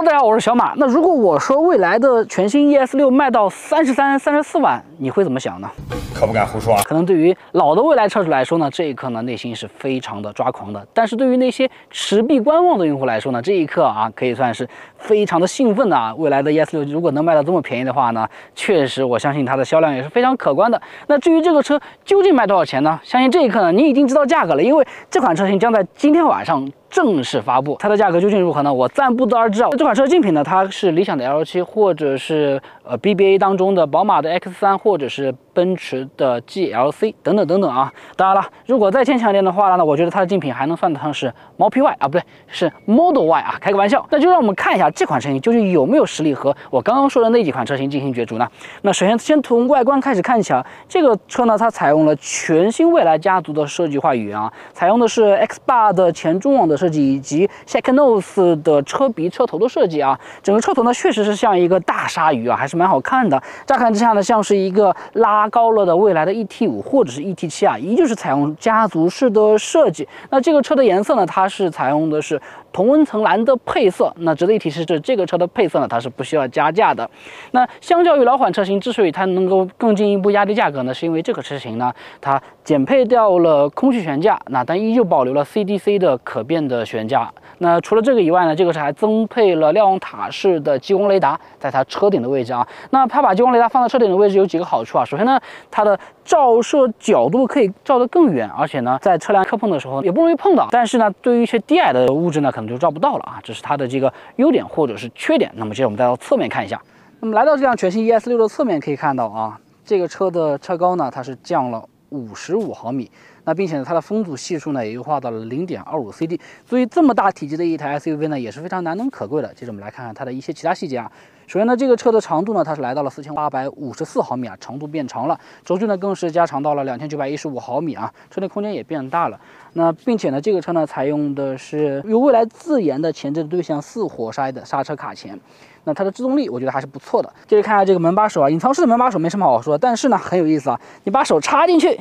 Hello，大家好，我是小马。那如果我说未来的全新 ES 六卖到三十三、三十四万，你会怎么想呢？可不敢胡说啊！可能对于老的未来车主来说呢，这一刻呢内心是非常的抓狂的；但是对于那些持币观望的用户来说呢，这一刻啊可以算是非常的兴奋的啊！未来的 ES 六如果能卖到这么便宜的话呢，确实我相信它的销量也是非常可观的。那至于这个车究竟卖多少钱呢？相信这一刻呢，你已经知道价格了，因为这款车型将在今天晚上。正式发布，它的价格究竟如何呢？我暂不得而知啊。这款车竞品呢，它是理想的 L 七或者是呃 BBA 当中的宝马的 X 三或者是奔驰的 GLC 等等等等啊。当然了，如果再牵强一点的话呢，我觉得它的竞品还能算得上是毛皮 Y 啊，不对，是 Model Y 啊。开个玩笑，那就让我们看一下这款车型究竟有没有实力和我刚刚说的那几款车型进行角逐呢？那首先先从外观开始看起啊，这个车呢，它采用了全新未来家族的设计话语言啊，采用的是 X 八的前中网的。设计以及 s e c n o s 的车鼻车头的设计啊，整个车头呢确实是像一个大鲨鱼啊，还是蛮好看的。乍看之下呢，像是一个拉高了的未来的 ET 五或者是 ET 七啊，依旧是采用家族式的设计。那这个车的颜色呢，它是采用的是。同温层蓝的配色，那值得一提是，这这个车的配色呢，它是不需要加价的。那相较于老款车型，之所以它能够更进一步压低价格呢，是因为这个车型呢，它减配掉了空气悬架，那但依旧保留了 CDC 的可变的悬架。那除了这个以外呢，这个车还增配了瞭望塔式的激光雷达，在它车顶的位置啊。那它把激光雷达放在车顶的位置有几个好处啊？首先呢，它的照射角度可以照得更远，而且呢，在车辆磕碰的时候也不容易碰到。但是呢，对于一些低矮的物质呢，可能就照不到了啊。这是它的这个优点或者是缺点。那么接着我们再到侧面看一下。那么来到这辆全新 ES 六的侧面可以看到啊，这个车的车高呢，它是降了五十五毫米。那并且呢，它的风阻系数呢也优化到了零点二五 CD，所以这么大体积的一台 SUV 呢也是非常难能可贵的。接着我们来看看它的一些其他细节啊。首先呢，这个车的长度呢，它是来到了四千八百五十四毫米啊，长度变长了。轴距呢更是加长到了两千九百一十五毫米啊，车内空间也变大了。那并且呢，这个车呢采用的是由未来自研的前置对向四活塞的刹车卡钳。那它的制动力我觉得还是不错的。接着看下这个门把手啊，隐藏式的门把手没什么好说，但是呢很有意思啊，你把手插进去。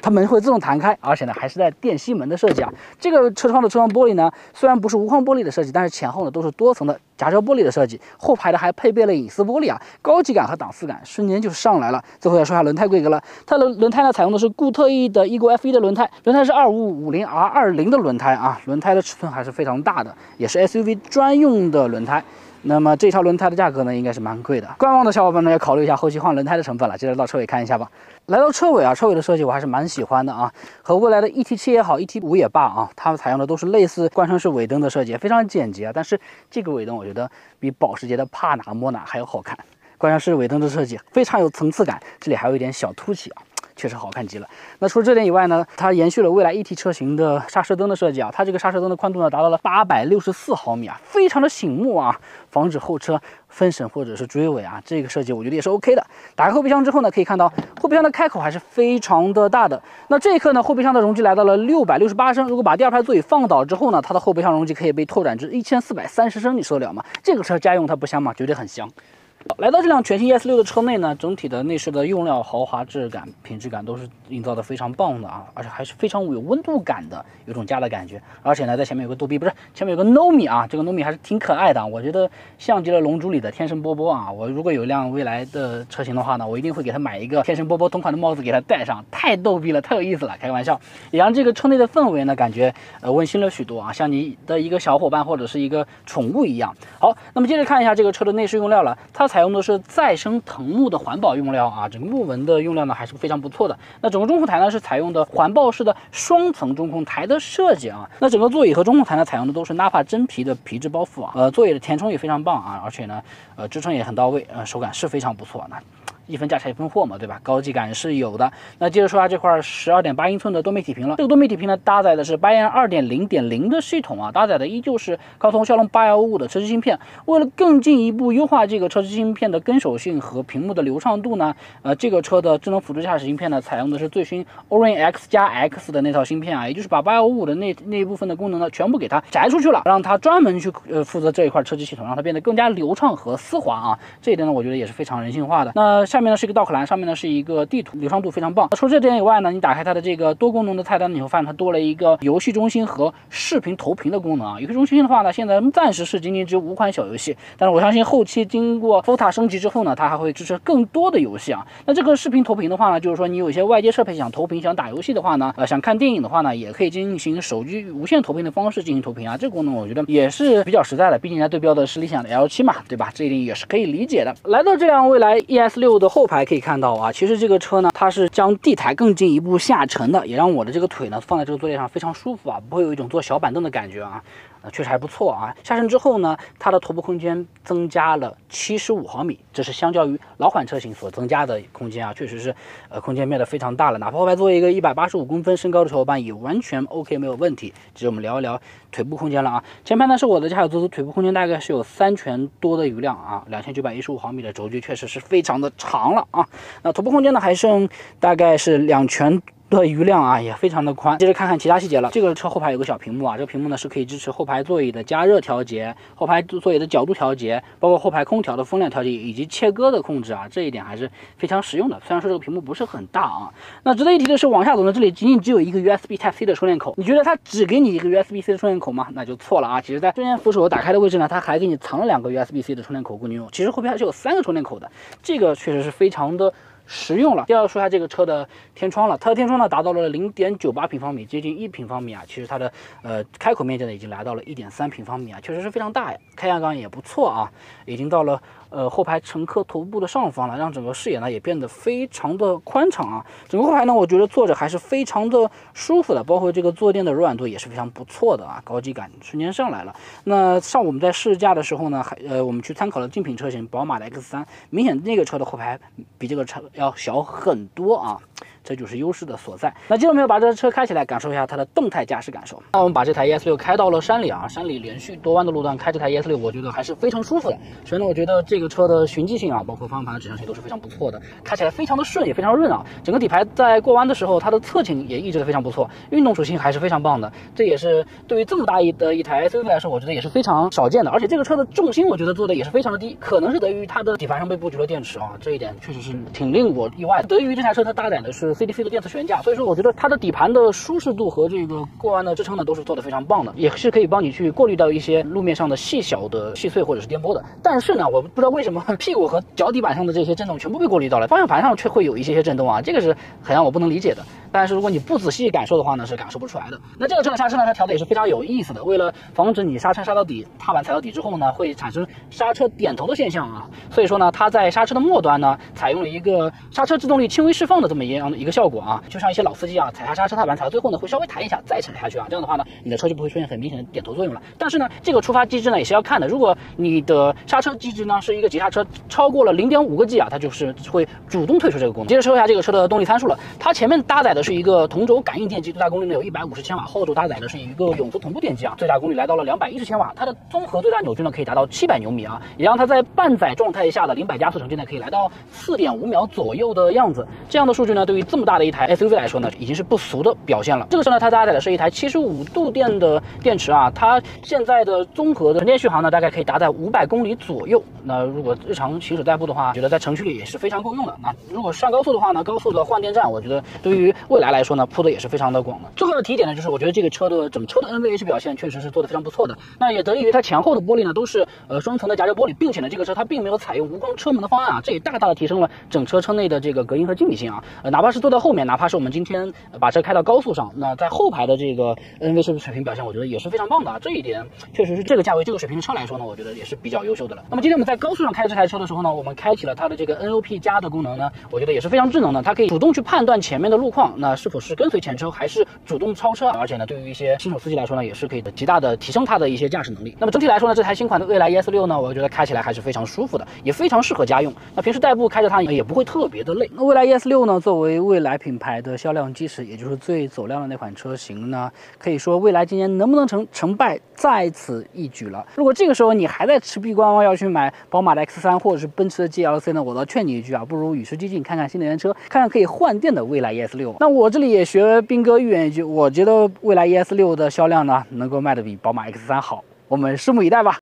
它门会自动弹开，而且呢还是带电吸门的设计啊。这个车窗的车窗玻璃呢，虽然不是无框玻璃的设计，但是前后呢都是多层的夹胶玻璃的设计。后排的还配备了隐私玻璃啊，高级感和档次感瞬间就上来了。最后要说下轮胎规格了，它的轮胎呢采用的是固特异的翼果 F1 的轮胎，轮胎是二五五零 R 二零的轮胎啊，轮胎的尺寸还是非常大的，也是 SUV 专用的轮胎。那么这条轮胎的价格呢，应该是蛮贵的。观望的小伙伴呢要考虑一下后期换轮胎的成本了。接着到车尾看一下吧。来到车尾啊，车尾的设计我还是蛮喜欢的啊，和未来的 E T 七也好，E T 五也罢啊，它们采用的都是类似贯穿式尾灯的设计，非常简洁啊。但是这个尾灯我觉得比保时捷的帕纳莫纳还要好看，贯穿式尾灯的设计非常有层次感，这里还有一点小凸起啊。确实好看极了。那除了这点以外呢，它延续了未来 E T 车型的刹车灯的设计啊，它这个刹车灯的宽度呢达到了八百六十四毫米啊，非常的醒目啊，防止后车分神或者是追尾啊。这个设计我觉得也是 OK 的。打开后备箱之后呢，可以看到后备箱的开口还是非常的大的。那这一刻呢，后备箱的容积来到了六百六十八升。如果把第二排座椅放倒之后呢，它的后备箱容积可以被拓展至一千四百三十升，你受得了吗？这个车家用它不香吗？绝对很香。来到这辆全新 ES 六的车内呢，整体的内饰的用料、豪华质感、品质感都是营造的非常棒的啊，而且还是非常有温度感的，有种家的感觉。而且呢，在前面有个逗比，不是前面有个 Nomi 啊，这个 Nomi 还是挺可爱的，我觉得像极了《龙珠》里的天神波波啊。我如果有一辆未来的车型的话呢，我一定会给他买一个天神波波同款的帽子给他戴上，太逗逼了，太有意思了，开个玩笑，也让这个车内的氛围呢感觉呃温馨了许多啊，像你的一个小伙伴或者是一个宠物一样。好，那么接着看一下这个车的内饰用料了，它采用的是再生藤木的环保用料啊，整个木纹的用料呢还是非常不错的。那整个中控台呢是采用的环抱式的双层中控台的设计啊。那整个座椅和中控台呢采用的都是 Napa 真皮的皮质包覆啊。呃，座椅的填充也非常棒啊，而且呢，呃，支撑也很到位，呃，手感是非常不错。的。一分价钱一分货嘛，对吧？高级感是有的。那接着说下这块十二点八英寸的多媒体屏了。这个多媒体屏呢，搭载的是八研二点零点零的系统啊，搭载的依旧是高通骁龙八幺五五的车机芯片。为了更进一步优化这个车机芯片的跟手性和屏幕的流畅度呢，呃，这个车的智能辅助驾驶芯片呢，采用的是最新 Orin X 加 X 的那套芯片啊，也就是把八幺五五的那那一部分的功能呢，全部给它摘出去了，让它专门去呃负责这一块车机系统，让它变得更加流畅和丝滑啊。这一点呢，我觉得也是非常人性化的。那下。下面呢是一个道可栏，上面呢是一个地图，流畅度非常棒。除了这点以外呢，你打开它的这个多功能的菜单，你会发现它多了一个游戏中心和视频投屏的功能啊。游戏中心的话呢，现在暂时是仅仅只有五款小游戏，但是我相信后期经过 FOTA 升级之后呢，它还会支持更多的游戏啊。那这个视频投屏的话呢，就是说你有一些外接设备想投屏、想打游戏的话呢，呃，想看电影的话呢，也可以进行手机无线投屏的方式进行投屏啊。这个功能我觉得也是比较实在的，毕竟它对标的是理想的 L7 嘛，对吧？这一点也是可以理解的。来到这辆蔚来 ES 六后排，可以看到啊，其实这个车呢，它是将地台更进一步下沉的，也让我的这个腿呢放在这个坐垫上非常舒服啊，不会有一种坐小板凳的感觉啊。呃，确实还不错啊。下沉之后呢，它的头部空间增加了七十五毫米，这是相较于老款车型所增加的空间啊，确实是呃空间变得非常大了。哪怕后排座一个一百八十五公分身高的小伙伴也完全 OK 没有问题。接着我们聊一聊腿部空间了啊。前排呢是我的驾驶座，腿部空间大概是有三拳多的余量啊，两千九百一十五毫米的轴距确实是非常的长了啊。那头部空间呢还剩大概是两拳。的余量啊也非常的宽。接着看看其他细节了，这个车后排有个小屏幕啊，这个屏幕呢是可以支持后排座椅的加热调节、后排座椅的角度调节，包括后排空调的风量调节以及切割的控制啊，这一点还是非常实用的。虽然说这个屏幕不是很大啊，那值得一提的是，往下走呢，这里仅仅只有一个 USB Type C 的充电口。你觉得它只给你一个 USB C 的充电口吗？那就错了啊。其实，在中间扶手打开的位置呢，它还给你藏了两个 USB C 的充电口供你用。其实后边还是有三个充电口的，这个确实是非常的。实用了。第二个说下这个车的天窗了，它的天窗呢达到了零点九八平方米，接近一平方米啊。其实它的呃开口面积呢已经来到了一点三平方米啊，确实是非常大呀。开阳缸也不错啊，已经到了。呃，后排乘客头部的上方了，让整个视野呢也变得非常的宽敞啊。整个后排呢，我觉得坐着还是非常的舒服的，包括这个坐垫的柔软度也是非常不错的啊，高级感瞬间上来了。那上午我们在试驾的时候呢，还呃我们去参考了竞品车型宝马的 X3，明显那个车的后排比这个车要小很多啊。这就是优势的所在。那接着我们要把这车开起来，感受一下它的动态驾驶感受。那我们把这台 ES 六开到了山里啊，山里连续多弯的路段，开这台 ES 六，我觉得还是非常舒服的。所以呢，我觉得这个车的循迹性啊，包括方向盘的指向性都是非常不错的，开起来非常的顺，也非常润啊。整个底盘在过弯的时候，它的侧倾也抑制的非常不错，运动属性还是非常棒的。这也是对于这么大一的一台 SUV 来说，我觉得也是非常少见的。而且这个车的重心，我觉得做的也是非常的低，可能是得益于它的底盘上被布局了电池啊，这一点确实是挺令我意外的。得益于这台车它搭载的是 CDC 的电磁悬架。所以说，我觉得它的底盘的舒适度和这个过弯的支撑呢，都是做的非常棒的，也是可以帮你去过滤到一些路面上的细小的细碎或者是颠簸的。但是呢，我不知道为什么屁股和脚底板上的这些震动全部被过滤到了，方向盘上却会有一些些震动啊，这个是很让我不能理解的。但是如果你不仔细感受的话呢，是感受不出来的。那这个车的刹车呢，它调的也是非常有意思的。为了防止你刹车刹到底，踏板踩到底之后呢，会产生刹车点头的现象啊，所以说呢，它在刹车的末端呢，采用了一个刹车制动力轻微释放的这么一样的一个效果啊。就像一些老司机啊，踩下刹车踏板踩到最后呢，会稍微弹一下再踩下去啊。这样的话呢，你的车就不会出现很明显的点头作用了。但是呢，这个触发机制呢也是要看的。如果你的刹车机制呢是一个急刹车，超过了零点五个 G 啊，它就是会主动退出这个功能。接着说一下这个车的动力参数了，它前面搭载的是一个同轴。感应电机最大功率呢有一百五十千瓦，后轴搭载的是一个永磁同步电机啊，最大功率来到了两百一十千瓦，它的综合最大扭矩呢可以达到七百牛米啊，也让它在半载状态下的零百加速成绩呢可以来到四点五秒左右的样子。这样的数据呢，对于这么大的一台 SUV 来说呢，已经是不俗的表现了。这个车呢，它搭载的是一台七十五度电的电池啊，它现在的综合的纯电续航呢，大概可以达在五百公里左右。那如果日常行驶代步的话，觉得在城区里也是非常够用的。那如果上高速的话呢，高速的换电站，我觉得对于未来来说呢，铺的。也是非常的广的。最后要提点呢，就是我觉得这个车的整车的 NVH 表现确实是做的非常不错的。那也得益于它前后的玻璃呢都是呃双层的夹胶玻璃，并且呢这个车它并没有采用无光车门的方案啊，这也大大的提升了整车车内的这个隔音和静谧性啊。呃，哪怕是坐在后面，哪怕是我们今天把车开到高速上，那在后排的这个 NVH 水平表现，我觉得也是非常棒的啊。这一点确实是这个价位这个水平的车来说呢，我觉得也是比较优秀的了。那么今天我们在高速上开这台车的时候呢，我们开启了它的这个 NOP 加的功能呢，我觉得也是非常智能的，它可以主动去判断前面的路况，那是否是跟随前车还是。主动超车，而且呢，对于一些新手司机来说呢，也是可以极大的提升它的一些驾驶能力。那么整体来说呢，这台新款的蔚来 ES 六呢，我觉得开起来还是非常舒服的，也非常适合家用。那平时代步开着它也不会特别的累。那蔚来 ES 六呢，作为蔚来品牌的销量基石，也就是最走量的那款车型呢，可以说蔚来今年能不能成成败在此一举了。如果这个时候你还在持币观望，要去买宝马的 X3 或者是奔驰的 GLC 呢，我倒劝你一句啊，不如与时俱进，看看新能源车，看看可以换电的蔚来 ES 六。那我这里也学斌哥预言一句。我觉得未来 ES 六的销量呢，能够卖得比宝马 X 三好，我们拭目以待吧。